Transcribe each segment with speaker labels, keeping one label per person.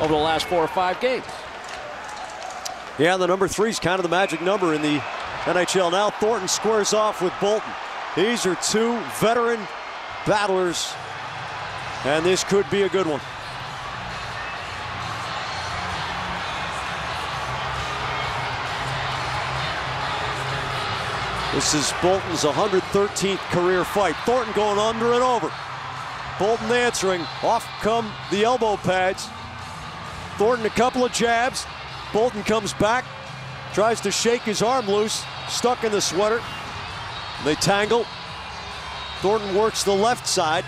Speaker 1: over the last four or five games.
Speaker 2: Yeah, the number three is kind of the magic number in the NHL. Now Thornton squares off with Boulton. These are two veteran battlers, and this could be a good one. This is Boulton's 113th career fight. Thornton going under and over. Boulton answering. Off come the elbow pads. Thornton a couple of jabs. Boulton comes back, tries to shake his arm loose, stuck in the sweater. They tangle. Thornton works the left side.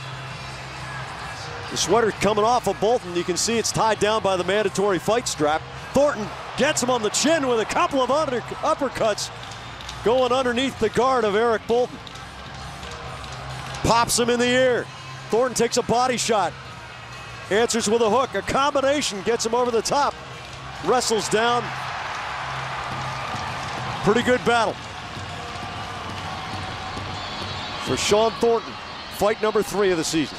Speaker 2: The sweater coming off of Boulton. You can see it's tied down by the mandatory fight strap. Thornton gets him on the chin with a couple of under, uppercuts going underneath the guard of Eric Boulton. Pops him in the ear. Thornton takes a body shot. Answers with a hook. A combination gets him over the top. Wrestles down. Pretty good battle. For Shawn Thornton, fight number three of the season.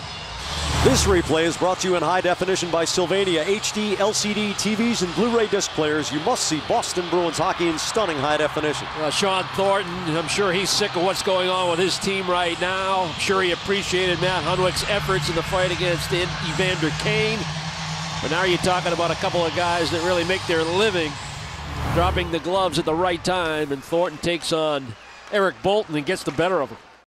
Speaker 2: This replay is brought to you in high definition by Sylvania HD LCD TVs and Blu-ray disc players. You must see Boston Bruins hockey in stunning high definition.
Speaker 1: Shawn Thornton, I'm sure he's sick of what's going on with his team right now. I'm sure he appreciated Matt Hunwick's efforts in the fight against Evander Kane. But now you're talking about a couple of guys that really make their living dropping the gloves at the right time, and Thornton takes on Eric Boulton and gets the better of him.